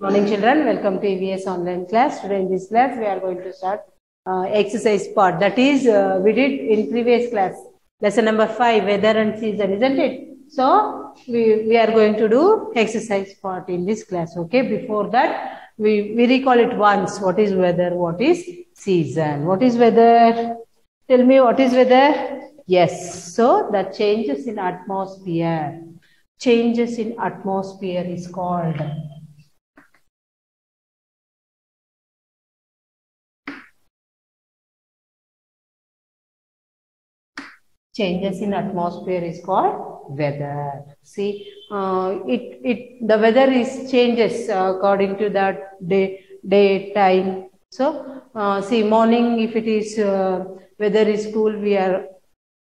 Morning children, welcome to EVS online class. Today in this class we are going to start uh, exercise part. That is uh, we did in previous class. Lesson number 5 weather and season isn't it? So we, we are going to do exercise part in this class. Okay, before that we, we recall it once. What is weather? What is season? What is weather? Tell me what is weather? Yes. So the changes in atmosphere. Changes in atmosphere is called changes in atmosphere is called weather. See, uh, it it the weather is changes uh, according to that day day time. So, uh, see, morning if it is uh, weather is cool, we are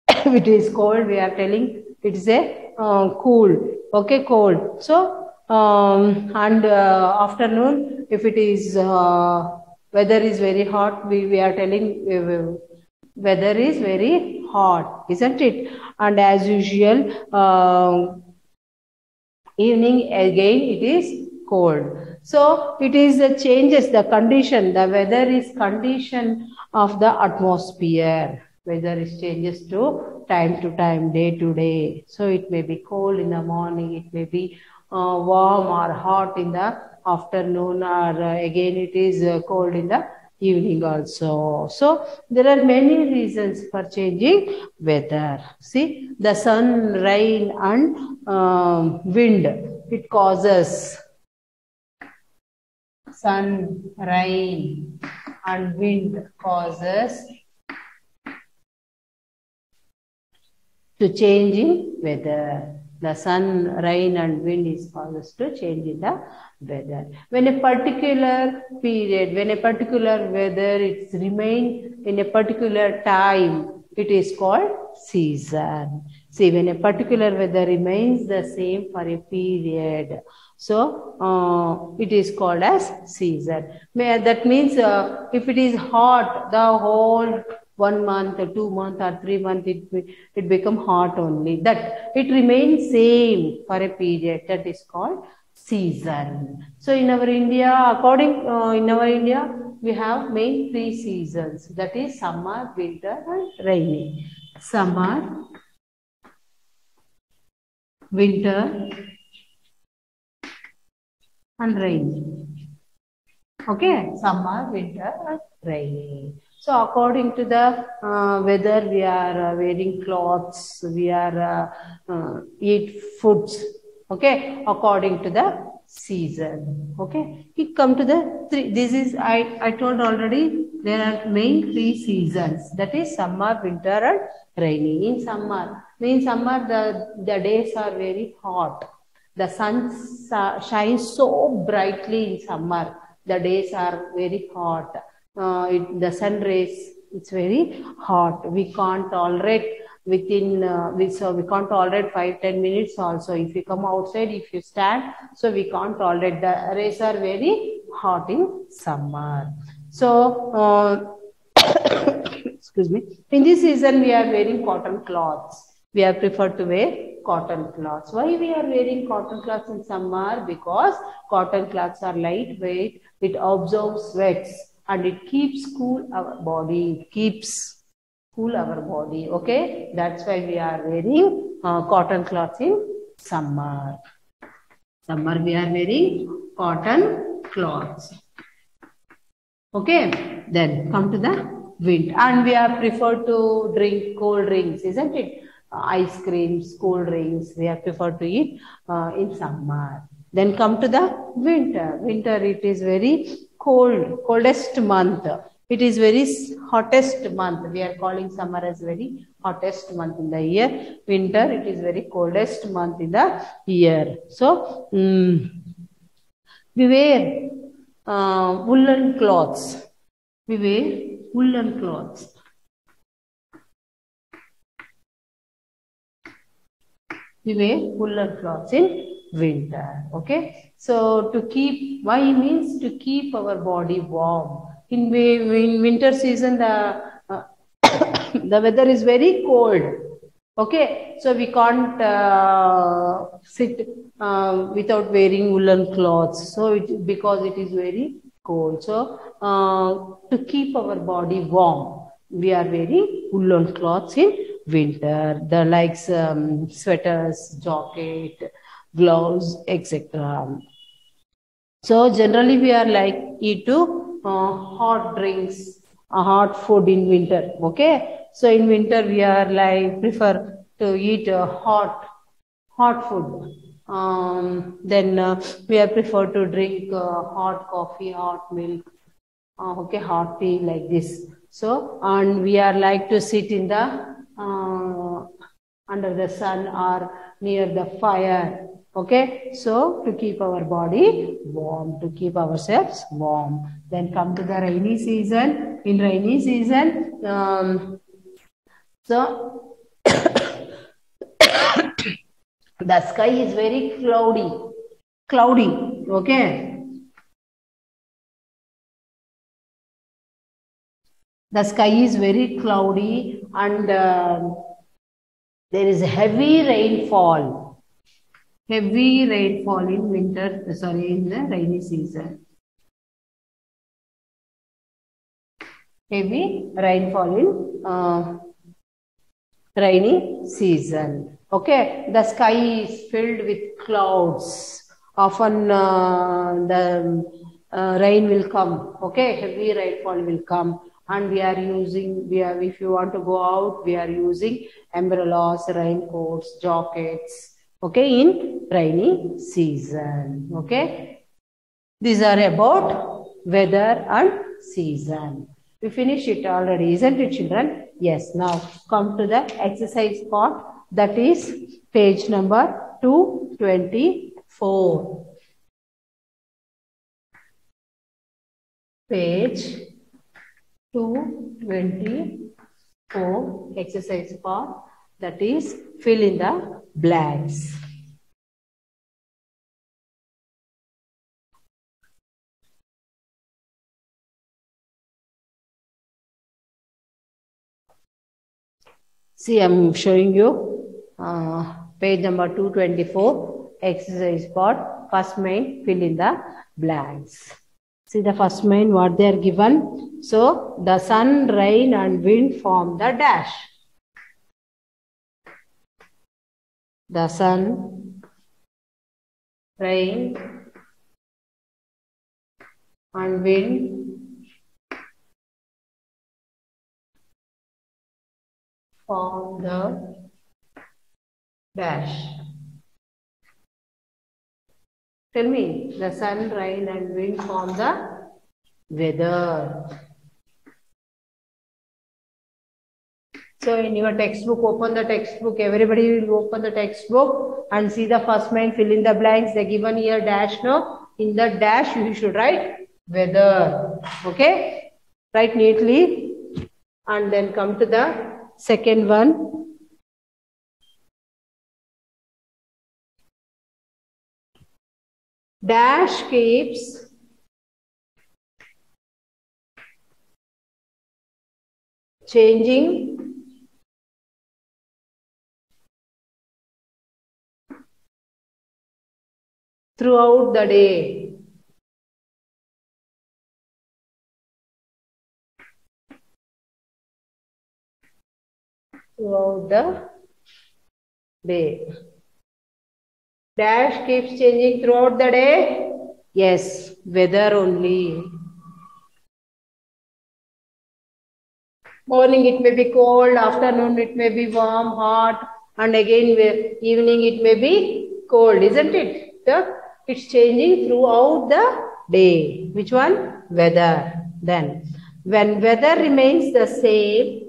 if it is cold, we are telling it is a uh, cool. Okay, cold. So, um, and uh, afternoon if it is weather is very hot, we we are telling weather is very hot, isn't it? And as usual, uh, evening again it is cold. So it is the changes, the condition, the weather is condition of the atmosphere. Weather is changes to time to time, day to day. So it may be cold in the morning, it may be uh, warm or hot in the afternoon, or uh, again it is uh, cold in the evening also. So there are many reasons for changing weather. See the sun, rain and um, wind. It causes sun, rain and wind causes to change in weather. The sun, rain and wind is causes to change in the weather. When a particular period, when a particular weather it's remain in a particular time, it is called season. See, when a particular weather remains the same for a period, so uh, it is called as season. That means uh, if it is hot, the whole one month or two month or three month it it become hot only. That it remains same for a period that is called season. So in our india according uh, in our india we have main three seasons. That is summer winter and rainy. Summer winter and rainy. Okay? Summer winter and rainy so according to the uh, weather, we are uh, wearing clothes, we are uh, eat foods. Okay, according to the season. Okay, we come to the three. This is I I told already. There are main three seasons. That is summer, winter, and rainy. In summer, in summer the the days are very hot. The sun shines so brightly in summer. The days are very hot uh, it, the sun rays, it's very hot. We can't tolerate within, uh, we, so we can't tolerate 5, 10 minutes also. If you come outside, if you stand, so we can't tolerate. The rays are very hot in summer. So, uh, excuse me. In this season, we are wearing cotton cloths. We are preferred to wear cotton cloths. Why we are wearing cotton cloths in summer? Because cotton cloths are lightweight. It absorbs sweats and it keeps cool our body it keeps cool our body okay? That's why we are wearing uh, cotton cloths in summer. Summer we are wearing cotton cloths okay then come to the wind. And we are preferred to drink cold drinks isn't it? Uh, ice creams cold drinks we are preferred to eat uh, in summer. Then come to the winter. Winter it is very cold, coldest month. It is very hottest month. We are calling summer as very hottest month in the year. Winter, it is very coldest month in the year. So, um, we wear uh, woolen clothes. We wear woolen clothes. We wear woolen clothes in winter. Okay. So to keep, why means to keep our body warm. In, in winter season, the, uh, the weather is very cold. Okay. So we can't uh, sit uh, without wearing woolen clothes. So it, because it is very cold. So uh, to keep our body warm, we are wearing woolen clothes in winter. The likes um, sweaters, jacket, gloves, etc. So generally we are like eat to uh, hot drinks, uh, hot food in winter. Okay. So in winter we are like prefer to eat uh, hot, hot food. Um, then uh, we are prefer to drink uh, hot coffee, hot milk, uh, okay, hot tea like this. So and we are like to sit in the uh, under the sun or near the fire Okay, so to keep our body warm, to keep ourselves warm. Then come to the rainy season. In rainy season, um, so the sky is very cloudy, cloudy. Okay, the sky is very cloudy and uh, there is heavy rainfall heavy rainfall in winter, sorry, in the rainy season. Heavy rainfall in uh, rainy season. Okay, the sky is filled with clouds. Often uh, the uh, rain will come. Okay, heavy rainfall will come. And we are using, we are, if you want to go out, we are using umbrellas, raincoats, jackets, okay in rainy season. Okay? These are about weather and season. We finished it already isn't it children? Yes. Now come to the exercise part. That is page number 224 page 224 exercise part that is fill in the blanks. See, I'm showing you uh, page number 224, exercise part, first main, fill in the blanks. See the first main, what they are given. So, the sun, rain and wind form the dash. The sun, rain, and wind form the dash. Tell me, the sun, rain, and wind form the weather. So in your textbook, open the textbook. Everybody will open the textbook and see the first line, fill in the blanks. They given here dash no. In the dash, you should write weather. Okay? Write neatly. And then come to the second one. Dash keeps changing throughout the day. Throughout the day. Dash keeps changing throughout the day. Yes, weather only. Morning it may be cold, afternoon it may be warm, hot, and again evening it may be cold, isn't it? The it's changing throughout the day. Which one? Weather. Then, when weather remains the same,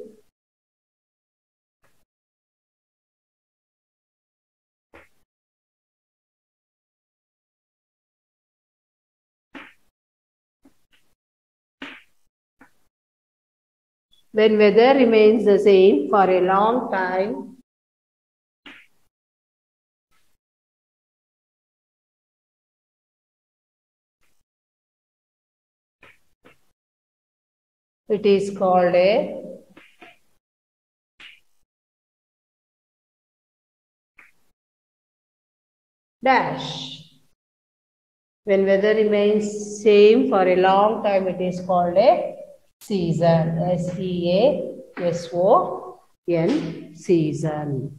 when weather remains the same for a long time, It is called a dash. When weather remains same for a long time, it is called a season. S-E-A-S-O-N, season.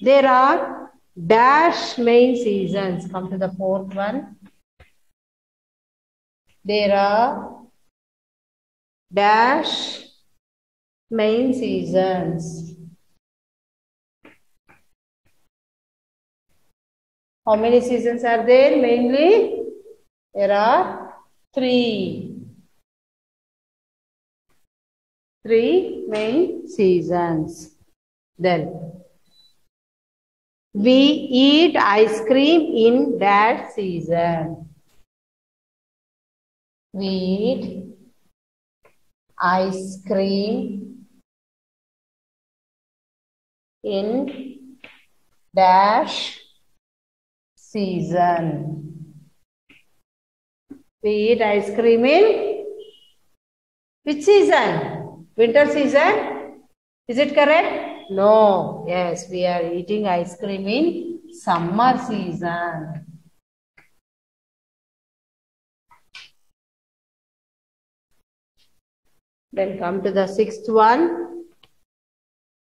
There are dash main seasons. Come to the fourth one. There are dash main seasons. How many seasons are there? Mainly, there are three. Three main seasons. Then, we eat ice cream in that season. We eat ice cream in dash season. We eat ice cream in which season? Winter season? Is it correct? No. Yes, we are eating ice cream in summer season. Then come to the sixth one.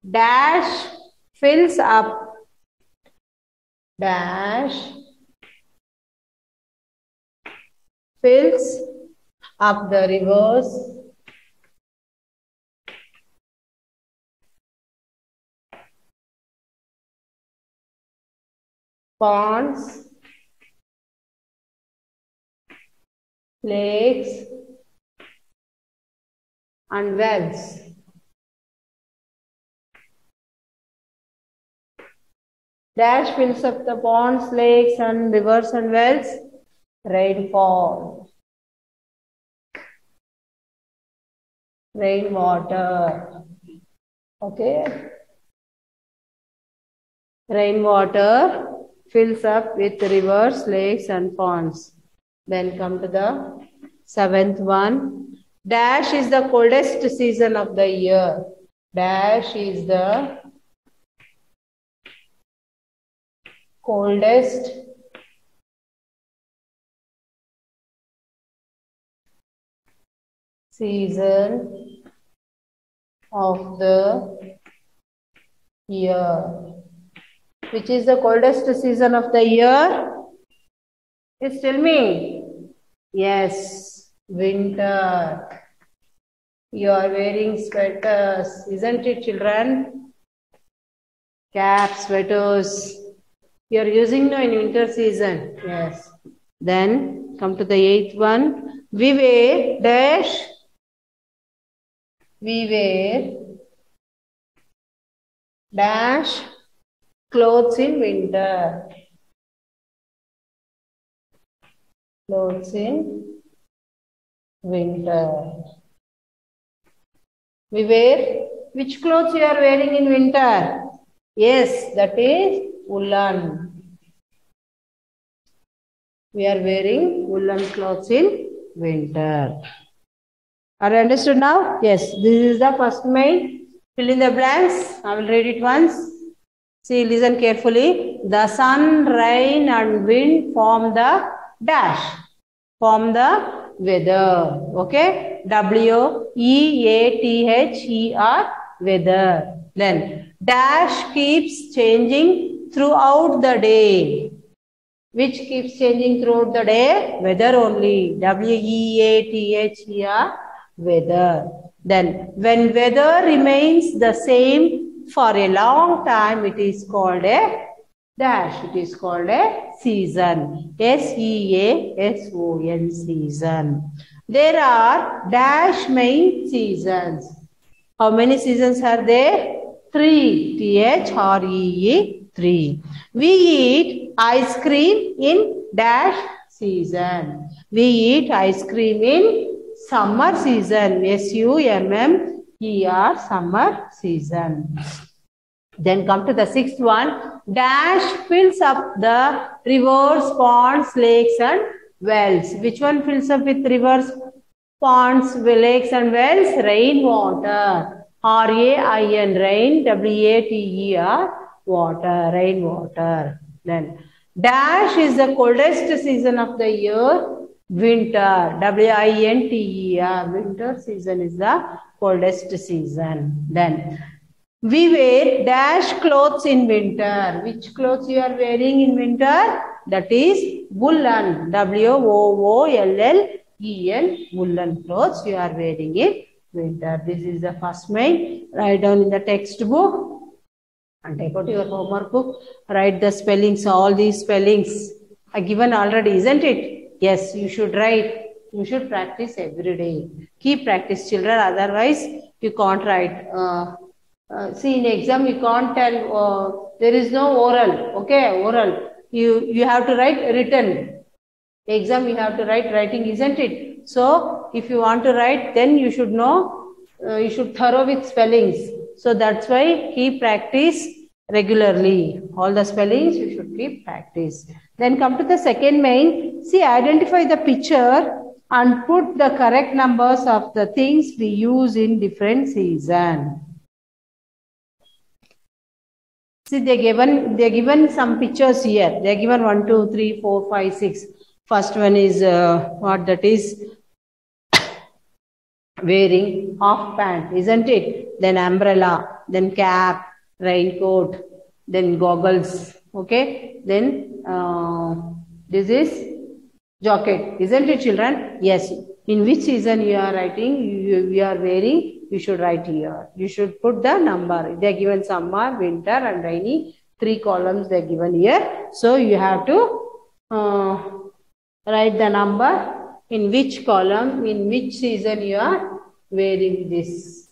Dash fills up. Dash fills up the rivers. Ponds, lakes, and wells. Dash fills up the ponds, lakes, and rivers and wells. Rainfall. Rainwater. Okay. Rainwater fills up with rivers, lakes, and ponds. Then come to the seventh one. Dash is the coldest season of the year. Dash is the coldest season of the year. Which is the coldest season of the year? Yes, tell me. Yes, winter. You are wearing sweaters, isn't it, children? Caps, sweaters. You are using now in winter season. Yes. Then come to the eighth one. We wear dash. We wear dash clothes in winter. Clothes in winter. We wear which clothes you are wearing in winter? Yes, that is woolen. We are wearing woolen clothes in winter. Are you understood now? Yes, this is the first main. Fill in the blanks. I will read it once. See, listen carefully. The sun, rain, and wind form the dash. Form the weather. Okay? W E A T H E R weather. Then dash keeps changing throughout the day. Which keeps changing throughout the day? Weather only. W E A T H E R weather. Then when weather remains the same for a long time, it is called a dash. It is called a season. S-E-A-S-O-N season. There are dash main seasons. How many seasons are there? Three. T-H-R-E-E. Three. We eat ice cream in dash season. We eat ice cream in summer season. S-U-M-M-E-R summer season. Then come to the sixth one. Dash fills up the rivers, ponds, lakes and wells. Which one fills up with rivers, ponds, lakes and wells? Rainwater. R-A-I-N, rain, W-A-T-E-R, water, rainwater. Then Dash is the coldest season of the year. Winter. W-I-N-T-E-R. Winter season is the coldest season. Then we wear dash clothes in winter. Which clothes you are wearing in winter? That is woolen. W-O-O-L-L-E-N. Woolen clothes you are wearing in winter. This is the first main. Write down in the textbook and take out your homework book. Write the spellings, all these spellings are given already, isn't it? Yes, you should write. You should practice every day. Keep practice, children. Otherwise, you can't write. Uh, uh, see, in exam, you can't tell. Uh, there is no oral. Okay, oral. You you have to write written. Exam, you have to write writing, isn't it? So, if you want to write, then you should know. Uh, you should thorough with spellings. So that's why keep practice regularly. All the spellings you should keep practice. Then come to the second main. See, identify the picture and put the correct numbers of the things we use in different season. See, they given they given some pictures here. They given one, two, three, four, five, six. First one is uh, what that is wearing half pant, isn't it? Then umbrella, then cap, raincoat, then goggles. Okay, then uh, this is jacket, isn't it, children? Yes. In which season you are writing, you, you are wearing, you should write here. You should put the number. They are given summer, winter, and rainy. Three columns they are given here. So you have to uh, write the number in which column, in which season you are wearing this.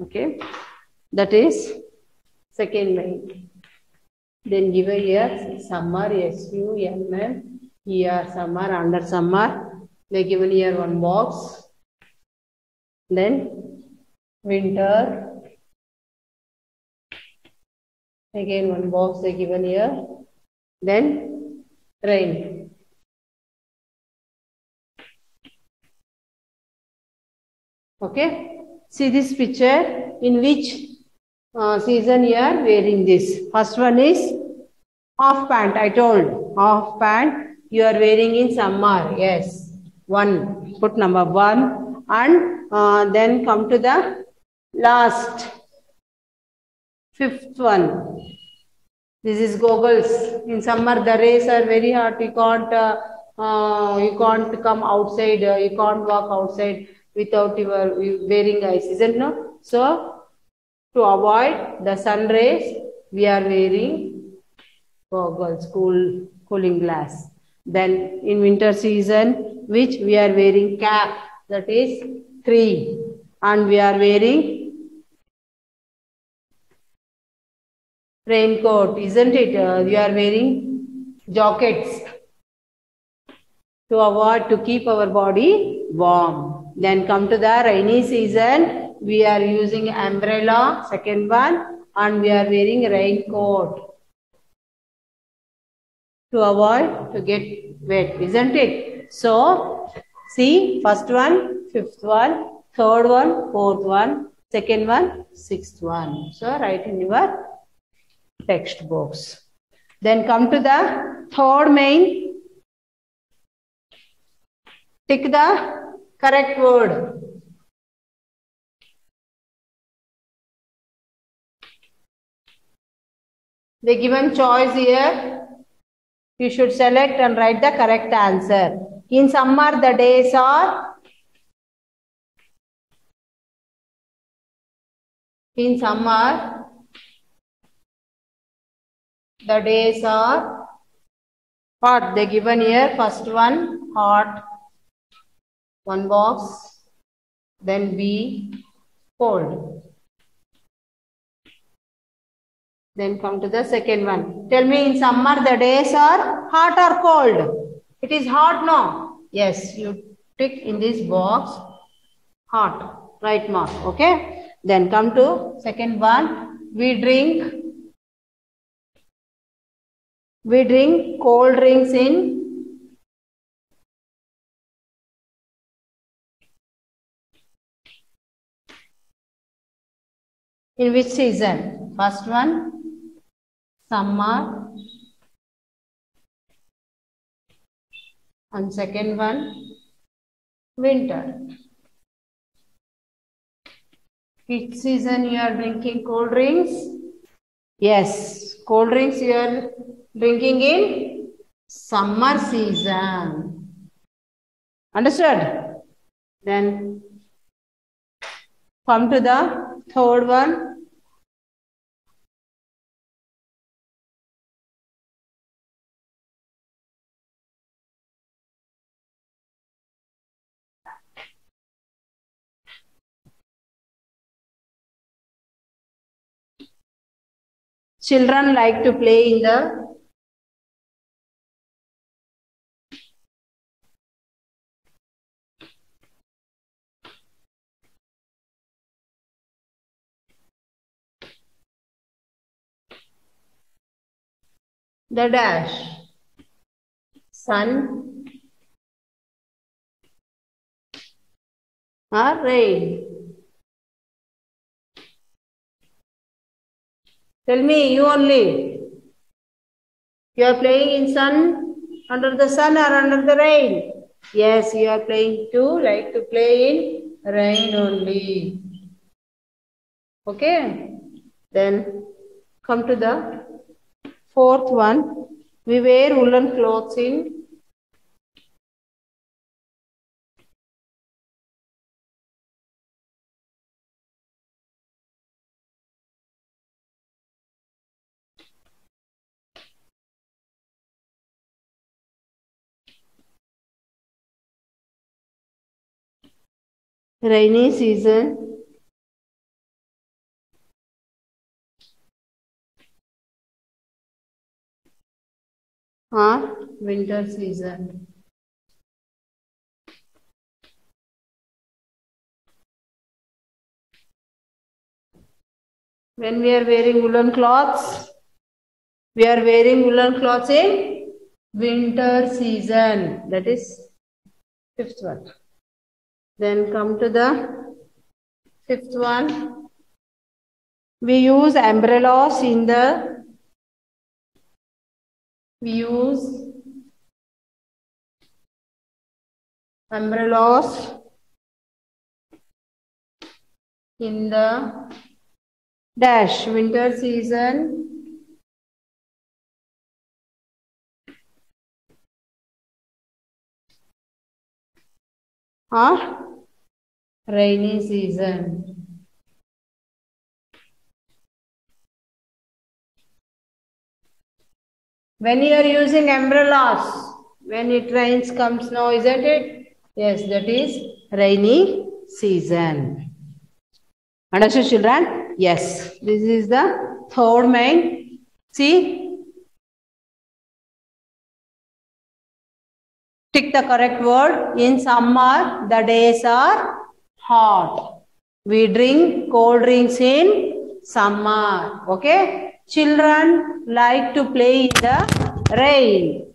Okay, that is second line. Then give a year summer, S U M M, here summer, under summer. They given here one box. Then winter. Again one box they given here. Then rain. Okay. See this picture in which uh, season you are wearing this. First one is half pant. I told half pant you are wearing in summer. Yes, one. Put number one and uh, then come to the last fifth one. This is goggles. In summer the rays are very hot. You can't uh, uh, you can't come outside. Uh, you can't walk outside without your wearing eyes, isn't no? So to avoid the sun rays, we are wearing goggles, cool cooling glass. Then in winter season, which we are wearing cap, that is three, and we are wearing raincoat, isn't it? Uh, are wearing jackets to avoid to keep our body warm. Then come to the rainy season. We are using umbrella, second one, and we are wearing raincoat to avoid to get wet, isn't it? So, see, first one, fifth one, third one, fourth one, second one, sixth one. So, write in your textbooks. Then come to the third main. Tick the correct word. The given choice here, you should select and write the correct answer. In summer, the days are in summer, the days are hot. They given here first one hot one box, then we cold. Then come to the second one. Tell me in summer the days are hot or cold? It is hot no? Yes, you tick in this box hot, right mark, okay? Then come to second one. We drink We drink cold drinks in in which season? First one, summer. And second one, winter. Which season you are drinking cold drinks? Yes, cold drinks you are drinking in summer season. Understood? Then come to the third one. Children like to play in the the dash. Sun. Or rain. Tell me you only. You are playing in sun under the sun or under the rain? Yes you are playing too like to play in rain only. Okay? Then come to the Fourth one, we wear woolen clothes in rainy season or winter season. When we are wearing woolen cloths, we are wearing woolen cloths in winter season. That is fifth one. Then come to the fifth one. We use umbrellas in the we use umbrellas. In the dash winter season. Or rainy season When you are using umbrellas, when it rains comes now, isn't it? Yes, that is rainy season. Understood children? Yes, this is the third main. See? Tick the correct word. In summer, the days are hot. We drink cold drinks in summer. Okay? Children like to play in the rain.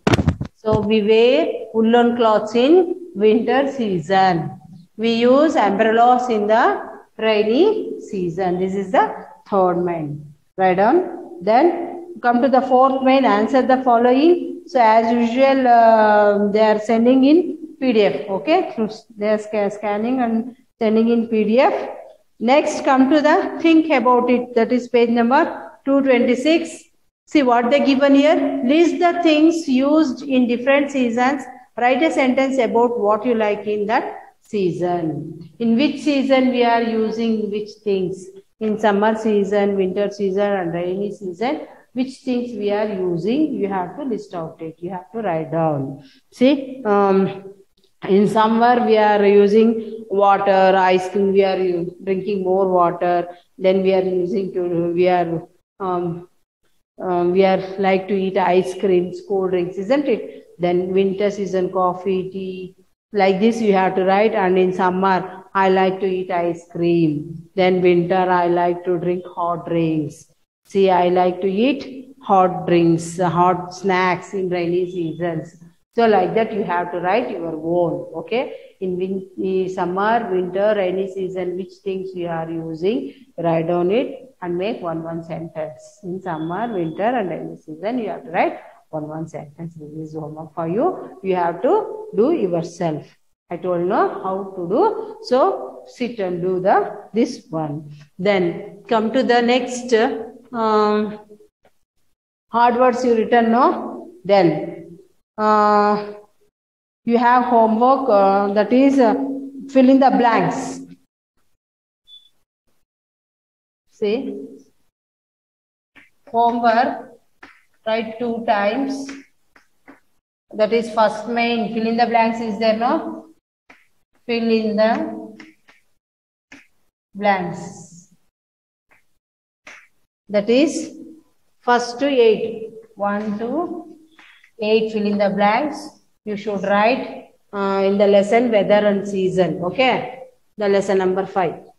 So we wear woolen clothes in winter season. We use umbrellas in the rainy season. This is the third main. Write on. Then come to the fourth main. Answer the following. So as usual, uh, they are sending in PDF. Okay, they are scanning and sending in PDF. Next, come to the think about it. That is page number 226. See what they given here. List the things used in different seasons. Write a sentence about what you like in that season. In which season we are using which things. In summer season, winter season and rainy season. Which things we are using. You have to list out it. You have to write down. See. Um, in summer we are using water ice cream we are drinking more water then we are using to we are um, um, we are like to eat ice creams, cold drinks, isn't it? Then winter season, coffee, tea, like this you have to write. And in summer, I like to eat ice cream. Then winter, I like to drink hot drinks. See, I like to eat hot drinks, hot snacks in rainy seasons. So like that you have to write your own. Okay. In win- summer, winter, rainy season, which things you are using, write down it and make one one sentence. In summer, winter and rainy season, you have to write one one sentence. This is homework for you. You have to do yourself. I told you how to do. So sit and do the this one. Then come to the next um, hard words you written no. Then uh, you have homework uh, that is uh, fill in the blanks. See, homework, write two times. That is first main, fill in the blanks is there, no? Fill in the blanks. That is first to eight. One, two, 8 fill in the blanks. You should write uh, in the lesson weather and season okay? The lesson number 5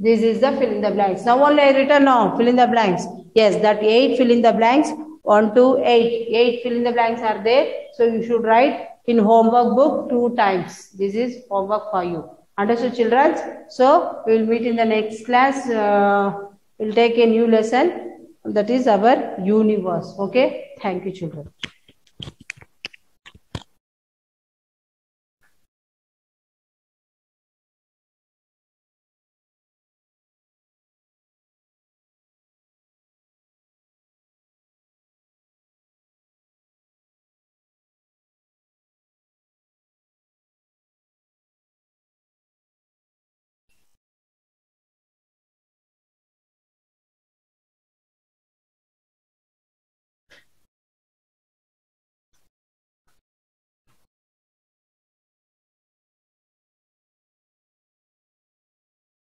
this is the fill in the blanks. Now only i written now fill in the blanks. Yes that 8 fill in the blanks. One, two, eight. 8 8 fill in the blanks are there. So you should write in homework book two times. This is homework for you. Understood children so we will meet in the next class. Uh, we'll take a new lesson. That is our universe. Okay. Thank you children.